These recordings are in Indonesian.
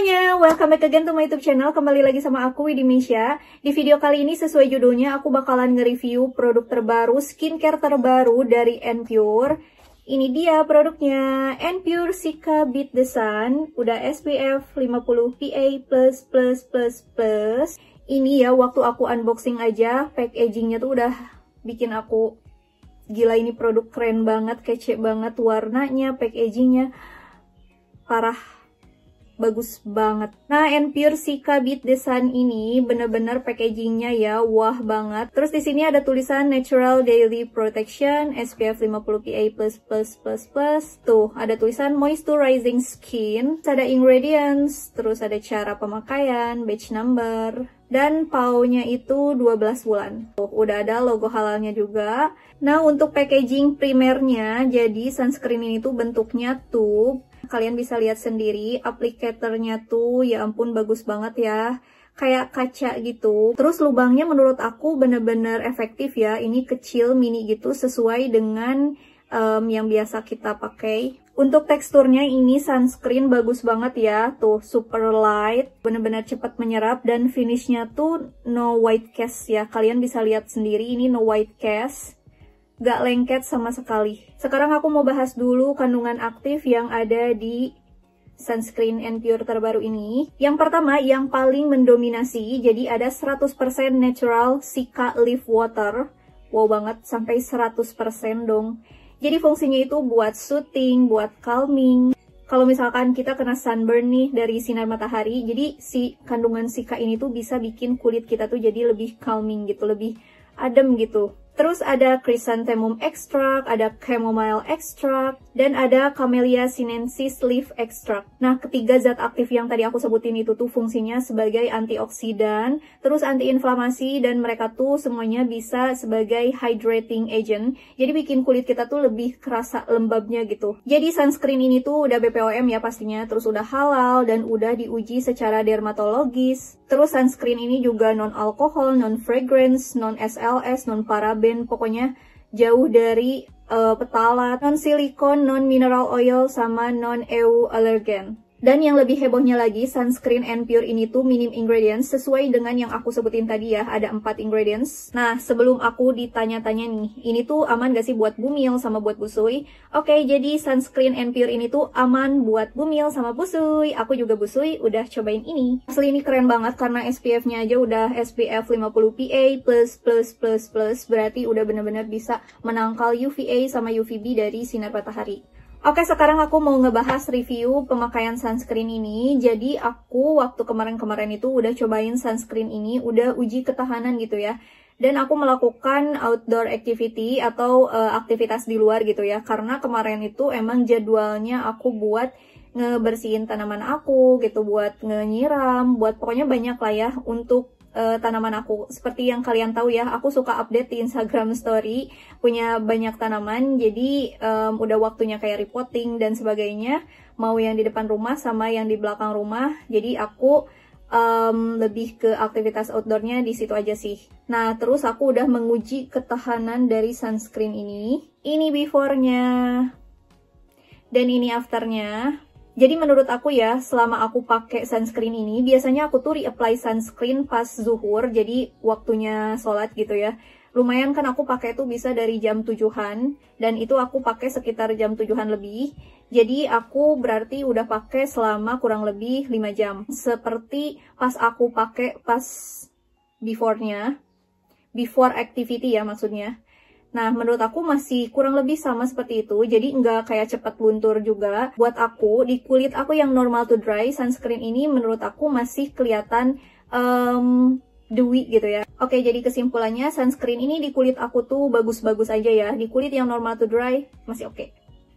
semuanya, welcome back again to my YouTube channel. Kembali lagi sama aku Widi Misha. Di video kali ini sesuai judulnya, aku bakalan nge-review produk terbaru, skincare terbaru dari Enpure. Ini dia produknya, Enpure Sika Beat the Sun. Udah SPF 50 PA++++. Ini ya, waktu aku unboxing aja, packagingnya tuh udah bikin aku gila ini produk keren banget, kece banget warnanya, packagingnya parah bagus banget. Nah, and Pure Sika Beat Design ini bener-bener packagingnya ya, wah banget. Terus di sini ada tulisan Natural Daily Protection SPF 50 PA++++. Tuh, ada tulisan Moisturizing Skin, ada ingredients, terus ada cara pemakaian, batch number, dan paunya itu 12 bulan. Tuh, udah ada logo halalnya juga. Nah, untuk packaging primernya, jadi sunscreen ini tuh bentuknya tube kalian bisa lihat sendiri aplikatornya tuh ya ampun bagus banget ya. Kayak kaca gitu. Terus lubangnya menurut aku bener-bener efektif ya. Ini kecil mini gitu sesuai dengan um, yang biasa kita pakai. Untuk teksturnya ini sunscreen bagus banget ya. Tuh super light bener-bener cepat menyerap dan finishnya tuh no white cast ya. Kalian bisa lihat sendiri ini no white cast gak lengket sama sekali. Sekarang aku mau bahas dulu kandungan aktif yang ada di sunscreen and pure terbaru ini. Yang pertama, yang paling mendominasi, jadi ada 100% natural Sika Leaf Water. Wow banget, sampai 100% dong. Jadi fungsinya itu buat soothing, buat calming. Kalau misalkan kita kena sunburn nih dari sinar matahari, jadi si kandungan Sika ini tuh bisa bikin kulit kita tuh jadi lebih calming gitu, lebih adem gitu. Terus ada chrysanthemum extract, ada chamomile extract, dan ada camellia sinensis leaf extract. Nah, ketiga zat aktif yang tadi aku sebutin itu tuh fungsinya sebagai antioksidan, terus antiinflamasi, dan mereka tuh semuanya bisa sebagai hydrating agent. Jadi bikin kulit kita tuh lebih kerasa lembabnya gitu. Jadi sunscreen ini tuh udah BPOM ya pastinya, terus udah halal, dan udah diuji secara dermatologis. Terus sunscreen ini juga non-alkohol, non-fragrance, non-SLS, non-paraben, pokoknya jauh dari uh, petalat, non silikon, non mineral oil sama non EU allergen. Dan yang lebih hebohnya lagi, sunscreen and pure ini tuh minim ingredients sesuai dengan yang aku sebutin tadi ya, ada 4 ingredients. Nah, sebelum aku ditanya-tanya nih, ini tuh aman gak sih buat bumil sama buat busui? Oke, jadi sunscreen and pure ini tuh aman buat bumil sama busui. Aku juga busui, udah cobain ini. Asli ini keren banget karena SPF-nya aja udah SPF 50 PA++++, berarti udah bener-bener bisa menangkal UVA sama UVB dari sinar matahari. Oke, sekarang aku mau ngebahas review pemakaian sunscreen ini. Jadi aku waktu kemarin-kemarin itu udah cobain sunscreen ini, udah uji ketahanan gitu ya. Dan aku melakukan outdoor activity atau uh, aktivitas di luar gitu ya. Karena kemarin itu emang jadwalnya aku buat ngebersihin tanaman aku gitu, buat nyiram, buat pokoknya banyak lah ya untuk uh, tanaman aku. Seperti yang kalian tahu ya, aku suka update di Instagram Story, punya banyak tanaman, jadi um, udah waktunya kayak reporting dan sebagainya, mau yang di depan rumah sama yang di belakang rumah, jadi aku um, lebih ke aktivitas outdoornya di situ aja sih. Nah, terus aku udah menguji ketahanan dari sunscreen ini. Ini before-nya, dan ini after-nya. Jadi menurut aku ya, selama aku pakai sunscreen ini, biasanya aku tuh reapply sunscreen pas zuhur, jadi waktunya sholat gitu ya. Lumayan kan aku pakai tuh bisa dari jam tujuhan, dan itu aku pakai sekitar jam tujuhan lebih. Jadi aku berarti udah pakai selama kurang lebih 5 jam. Seperti pas aku pakai pas before-nya, before activity ya maksudnya. Nah, menurut aku masih kurang lebih sama seperti itu. Jadi nggak kayak cepat luntur juga. Buat aku, di kulit aku yang normal to dry, sunscreen ini menurut aku masih kelihatan um, dewy gitu ya. Oke, jadi kesimpulannya sunscreen ini di kulit aku tuh bagus-bagus aja ya. Di kulit yang normal to dry, masih oke.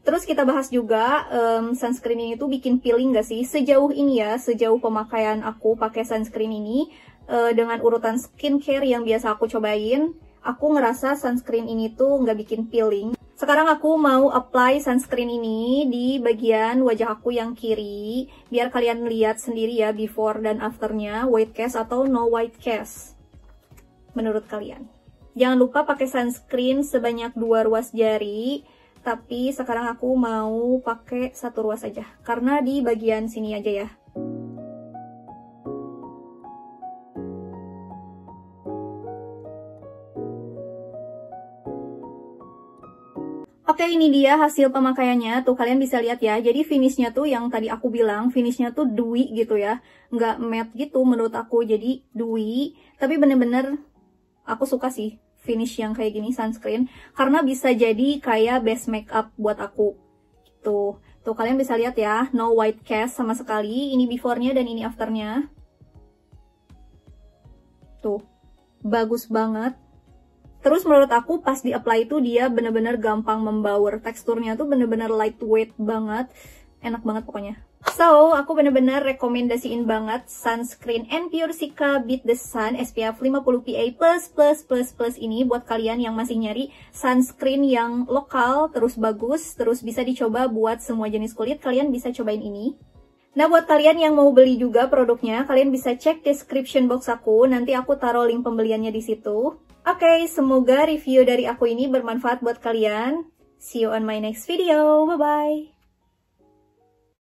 Terus kita bahas juga um, sunscreen ini tuh bikin peeling gak sih? Sejauh ini ya, sejauh pemakaian aku pakai sunscreen ini uh, dengan urutan skincare yang biasa aku cobain, aku ngerasa sunscreen ini tuh nggak bikin peeling. Sekarang aku mau apply sunscreen ini di bagian wajah aku yang kiri, biar kalian lihat sendiri ya before dan afternya, white cast atau no white cast. Menurut kalian. Jangan lupa pakai sunscreen sebanyak dua ruas jari, tapi sekarang aku mau pakai satu ruas aja, karena di bagian sini aja ya. Oke, ini dia hasil pemakaiannya. Tuh, kalian bisa lihat ya. Jadi, finishnya tuh yang tadi aku bilang, finishnya tuh dewy gitu ya. Nggak matte gitu menurut aku. Jadi, dewy. Tapi bener-bener aku suka sih finish yang kayak gini sunscreen. Karena bisa jadi kayak base makeup buat aku. Tuh, tuh kalian bisa lihat ya. No white cast sama sekali. Ini before-nya dan ini after-nya. Tuh, bagus banget. Terus menurut aku pas di apply itu dia bener-bener gampang membaur. Teksturnya tuh bener-bener lightweight banget. Enak banget pokoknya. So, aku bener-bener rekomendasiin banget sunscreen and Pure Sika Beat the Sun SPF 50 PA++++ ini buat kalian yang masih nyari sunscreen yang lokal, terus bagus, terus bisa dicoba buat semua jenis kulit, kalian bisa cobain ini. Nah, buat kalian yang mau beli juga produknya, kalian bisa cek description box aku, nanti aku taruh link pembeliannya di situ. Oke, okay, semoga review dari aku ini bermanfaat buat kalian. See you on my next video. Bye-bye.